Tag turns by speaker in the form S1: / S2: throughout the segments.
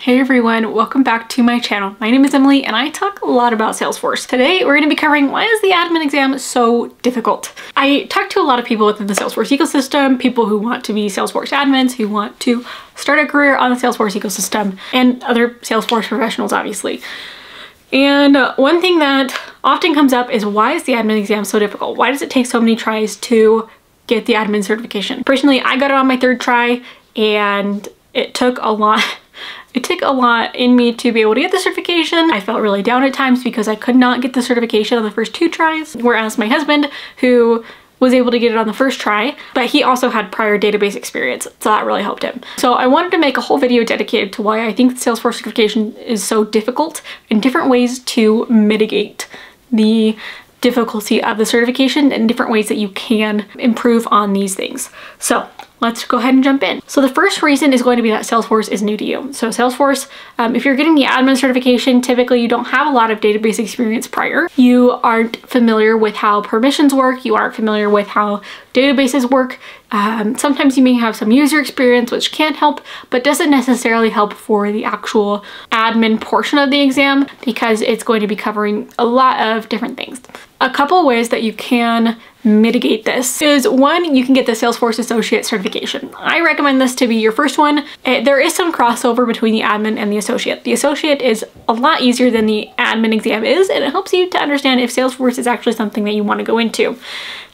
S1: Hey everyone, welcome back to my channel. My name is Emily and I talk a lot about Salesforce. Today we're going to be covering why is the admin exam so difficult? I talk to a lot of people within the Salesforce ecosystem, people who want to be Salesforce admins, who want to start a career on the Salesforce ecosystem, and other Salesforce professionals obviously. And one thing that often comes up is why is the admin exam so difficult? Why does it take so many tries to get the admin certification? Personally, I got it on my third try and it took a lot it took a lot in me to be able to get the certification. I felt really down at times because I could not get the certification on the first two tries, whereas my husband, who was able to get it on the first try, but he also had prior database experience, so that really helped him. So I wanted to make a whole video dedicated to why I think Salesforce certification is so difficult and different ways to mitigate the difficulty of the certification and different ways that you can improve on these things. So let's go ahead and jump in. So the first reason is going to be that Salesforce is new to you. So Salesforce, um, if you're getting the admin certification, typically you don't have a lot of database experience prior. You aren't familiar with how permissions work. You aren't familiar with how databases work. Um, sometimes you may have some user experience, which can help, but doesn't necessarily help for the actual admin portion of the exam because it's going to be covering a lot of different things. A couple ways that you can mitigate this is one, you can get the Salesforce Associate certification. I recommend this to be your first one. Eh, there is some crossover between the admin and the associate. The associate is a lot easier than the admin exam is, and it helps you to understand if Salesforce is actually something that you want to go into.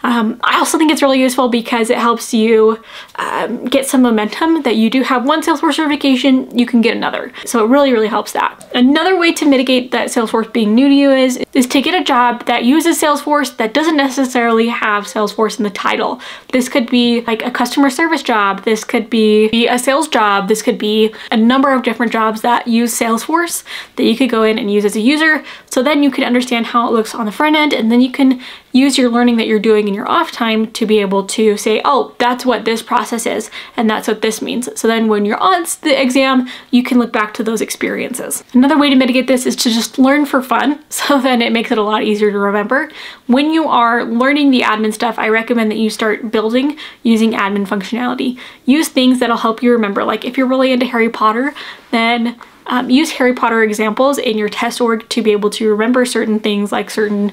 S1: Um, I also think it's really useful because it helps you um, get some momentum that you do have one Salesforce certification, you can get another. So it really, really helps that. Another way to mitigate that Salesforce being new to you is, is to get a job that uses Salesforce that doesn't necessarily have Salesforce in the title. This could be like a customer service job. This could be, be a sales job. This could be a number of different jobs that use Salesforce that you could go in and use as a user. So then you can understand how it looks on the front end and then you can use your learning that you're doing in your off time to be able to say, oh, that's what this process is, and that's what this means. So then when you're on the exam, you can look back to those experiences. Another way to mitigate this is to just learn for fun, so then it makes it a lot easier to remember. When you are learning the admin stuff, I recommend that you start building using admin functionality. Use things that'll help you remember. Like if you're really into Harry Potter, then um, use Harry Potter examples in your test org to be able to remember certain things like certain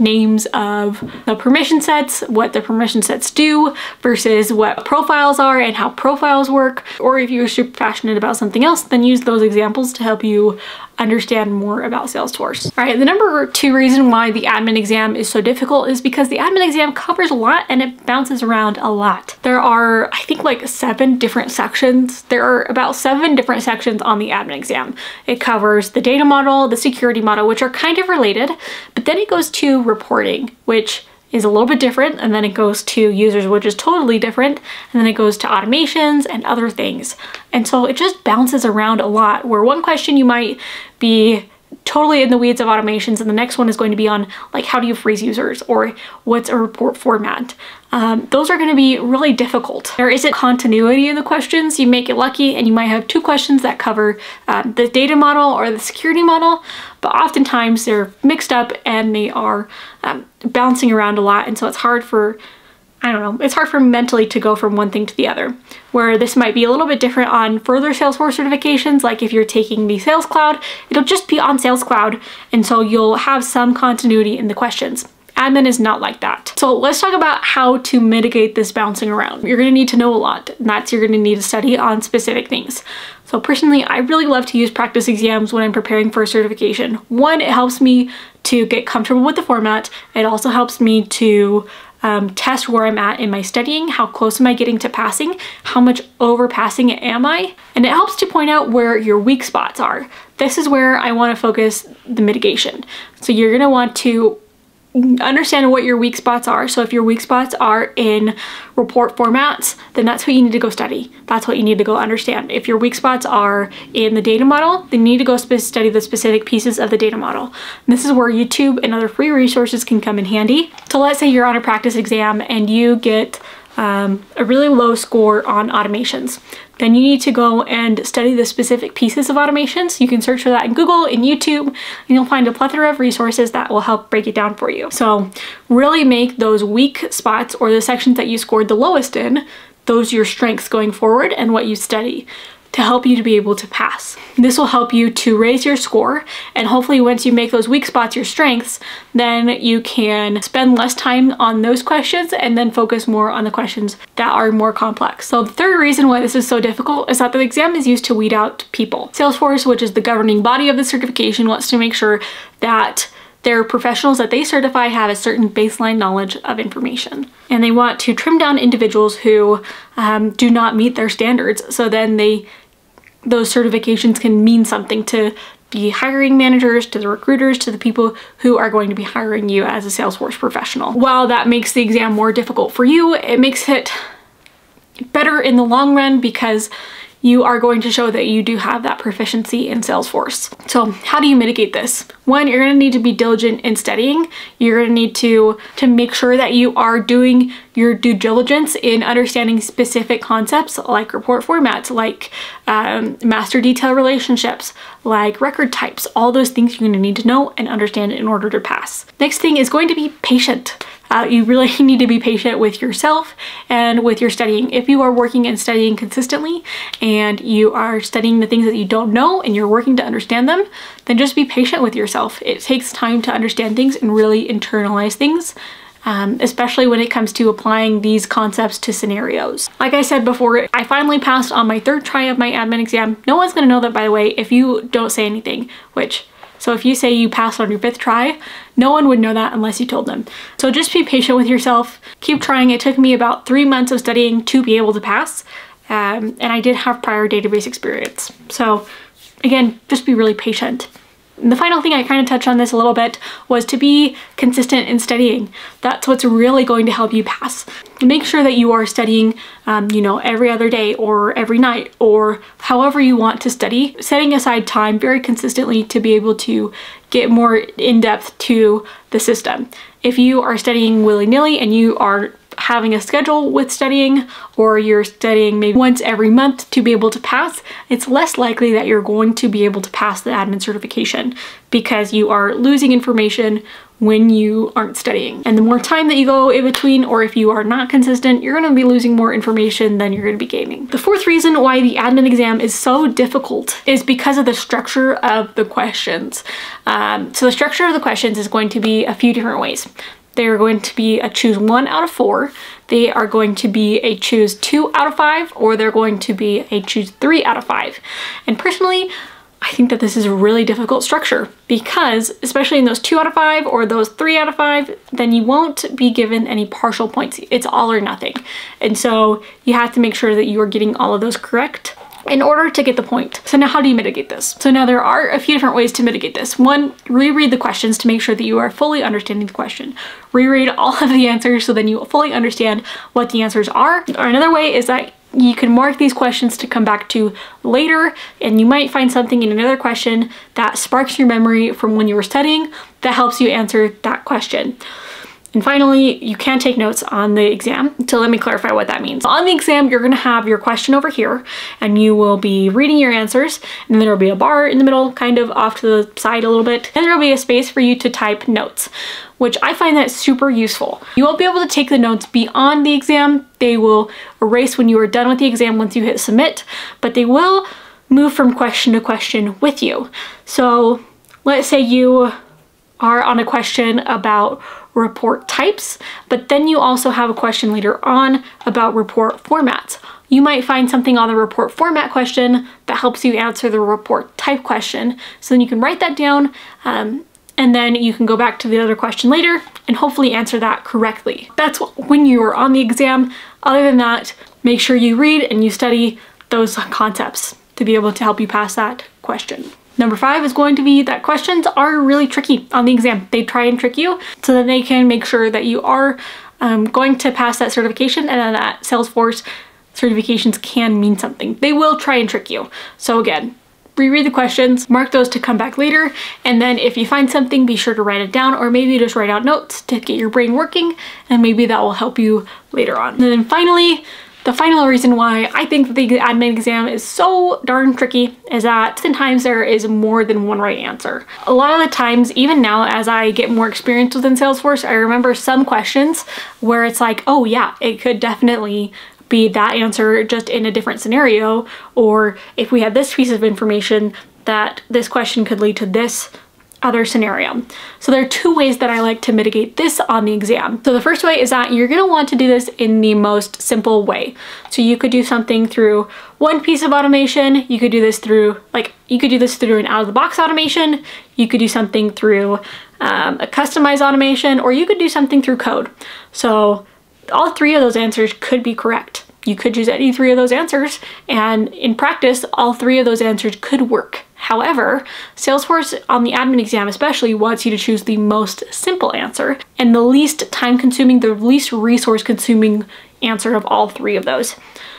S1: names of the permission sets, what the permission sets do versus what profiles are and how profiles work. Or if you're super passionate about something else, then use those examples to help you understand more about Salesforce. All right, the number two reason why the admin exam is so difficult is because the admin exam covers a lot and it bounces around a lot. There are, I think like seven different sections. There are about seven different sections on the admin exam. It covers the data model, the security model, which are kind of related, but then it goes to reporting, which is a little bit different and then it goes to users which is totally different and then it goes to automations and other things. And so it just bounces around a lot where one question you might be totally in the weeds of automations and the next one is going to be on like how do you freeze users or what's a report format. Um, those are going to be really difficult. There isn't continuity in the questions. You make it lucky and you might have two questions that cover um, the data model or the security model but oftentimes they're mixed up and they are um, bouncing around a lot and so it's hard for I don't know, it's hard for mentally to go from one thing to the other. Where this might be a little bit different on further Salesforce certifications, like if you're taking the Sales Cloud, it'll just be on Sales Cloud, and so you'll have some continuity in the questions. Admin is not like that. So let's talk about how to mitigate this bouncing around. You're gonna need to know a lot, and that's you're gonna need to study on specific things. So personally, I really love to use practice exams when I'm preparing for a certification. One, it helps me to get comfortable with the format. It also helps me to um, test where I'm at in my studying, how close am I getting to passing, how much over passing am I, and it helps to point out where your weak spots are. This is where I want to focus the mitigation. So you're going to want to understand what your weak spots are. So if your weak spots are in report formats, then that's what you need to go study. That's what you need to go understand. If your weak spots are in the data model, then you need to go study the specific pieces of the data model. And this is where YouTube and other free resources can come in handy. So let's say you're on a practice exam and you get um, a really low score on automations. Then you need to go and study the specific pieces of automations. You can search for that in Google, in YouTube, and you'll find a plethora of resources that will help break it down for you. So really make those weak spots or the sections that you scored the lowest in, those your strengths going forward and what you study to help you to be able to pass. This will help you to raise your score and hopefully once you make those weak spots your strengths, then you can spend less time on those questions and then focus more on the questions that are more complex. So the third reason why this is so difficult is that the exam is used to weed out people. Salesforce, which is the governing body of the certification, wants to make sure that their professionals that they certify have a certain baseline knowledge of information. And they want to trim down individuals who um, do not meet their standards so then they those certifications can mean something to the hiring managers, to the recruiters, to the people who are going to be hiring you as a Salesforce professional. While that makes the exam more difficult for you, it makes it better in the long run because you are going to show that you do have that proficiency in Salesforce. So how do you mitigate this? One, you're gonna need to be diligent in studying. You're gonna need to, to make sure that you are doing your due diligence in understanding specific concepts like report formats, like um, master detail relationships, like record types, all those things you're gonna need to know and understand in order to pass. Next thing is going to be patient. Uh, you really need to be patient with yourself and with your studying. If you are working and studying consistently and you are studying the things that you don't know and you're working to understand them, then just be patient with yourself. It takes time to understand things and really internalize things. Um, especially when it comes to applying these concepts to scenarios. Like I said before, I finally passed on my third try of my admin exam. No one's gonna know that by the way if you don't say anything, which so if you say you passed on your fifth try, no one would know that unless you told them. So just be patient with yourself. Keep trying. It took me about three months of studying to be able to pass. Um, and I did have prior database experience. So again, just be really patient. And the final thing I kind of touched on this a little bit was to be consistent in studying. That's what's really going to help you pass. Make sure that you are studying, um, you know, every other day or every night or however you want to study, setting aside time very consistently to be able to get more in depth to the system. If you are studying willy-nilly and you are having a schedule with studying or you're studying maybe once every month to be able to pass, it's less likely that you're going to be able to pass the admin certification because you are losing information when you aren't studying. And the more time that you go in between, or if you are not consistent, you're gonna be losing more information than you're gonna be gaining. The fourth reason why the admin exam is so difficult is because of the structure of the questions. Um, so the structure of the questions is going to be a few different ways. They are going to be a choose one out of four. They are going to be a choose two out of five, or they're going to be a choose three out of five. And personally, I think that this is a really difficult structure because especially in those two out of five or those three out of five, then you won't be given any partial points. It's all or nothing. And so you have to make sure that you are getting all of those correct in order to get the point. So now how do you mitigate this? So now there are a few different ways to mitigate this. One, reread the questions to make sure that you are fully understanding the question. Reread all of the answers so then you fully understand what the answers are. Or another way is that you can mark these questions to come back to later and you might find something in another question that sparks your memory from when you were studying that helps you answer that question. And finally, you can take notes on the exam. So let me clarify what that means. On the exam, you're gonna have your question over here and you will be reading your answers and then there'll be a bar in the middle, kind of off to the side a little bit. And there'll be a space for you to type notes, which I find that super useful. You won't be able to take the notes beyond the exam. They will erase when you are done with the exam once you hit submit, but they will move from question to question with you. So let's say you are on a question about report types, but then you also have a question later on about report formats. You might find something on the report format question that helps you answer the report type question. So then you can write that down um, and then you can go back to the other question later and hopefully answer that correctly. That's when you are on the exam. Other than that, make sure you read and you study those concepts to be able to help you pass that question. Number five is going to be that questions are really tricky on the exam. They try and trick you so that they can make sure that you are um, going to pass that certification and that Salesforce certifications can mean something. They will try and trick you. So again, reread the questions, mark those to come back later, and then if you find something, be sure to write it down or maybe just write out notes to get your brain working and maybe that will help you later on. And then finally, the final reason why I think the admin exam is so darn tricky is that sometimes there is more than one right answer. A lot of the times, even now as I get more experience within Salesforce, I remember some questions where it's like, oh yeah, it could definitely be that answer just in a different scenario, or if we had this piece of information, that this question could lead to this other scenario. So there are two ways that I like to mitigate this on the exam. So the first way is that you're gonna want to do this in the most simple way. So you could do something through one piece of automation, you could do this through, like, you could do this through an out-of-the-box automation, you could do something through um, a customized automation, or you could do something through code. So all three of those answers could be correct. You could choose any three of those answers, and in practice, all three of those answers could work. However, Salesforce on the admin exam especially wants you to choose the most simple answer and the least time consuming, the least resource consuming answer of all three of those.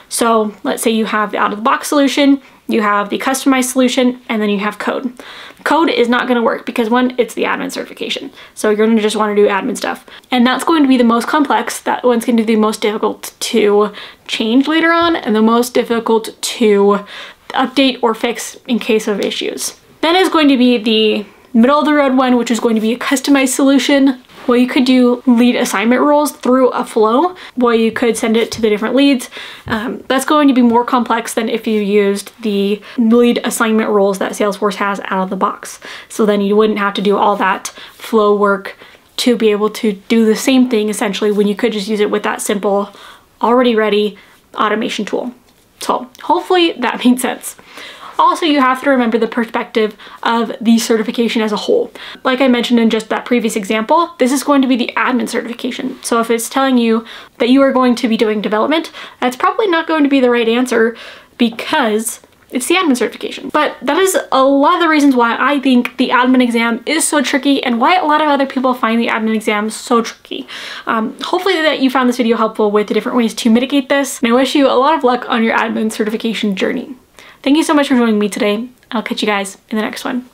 S1: So let's say you have the out of the box solution, you have the customized solution, and then you have code. Code is not gonna work because one, it's the admin certification. So you're gonna just wanna do admin stuff. And that's going to be the most complex, that one's gonna be the most difficult to change later on and the most difficult to update or fix in case of issues. Then is going to be the middle of the road one, which is going to be a customized solution. Well, you could do lead assignment rules through a flow, well, you could send it to the different leads. Um, that's going to be more complex than if you used the lead assignment rules that Salesforce has out of the box. So then you wouldn't have to do all that flow work to be able to do the same thing essentially when you could just use it with that simple, already ready automation tool. So hopefully that made sense. Also, you have to remember the perspective of the certification as a whole. Like I mentioned in just that previous example, this is going to be the admin certification. So if it's telling you that you are going to be doing development, that's probably not going to be the right answer because it's the admin certification. But that is a lot of the reasons why I think the admin exam is so tricky and why a lot of other people find the admin exam so tricky. Um, hopefully that you found this video helpful with the different ways to mitigate this. And I wish you a lot of luck on your admin certification journey. Thank you so much for joining me today. I'll catch you guys in the next one.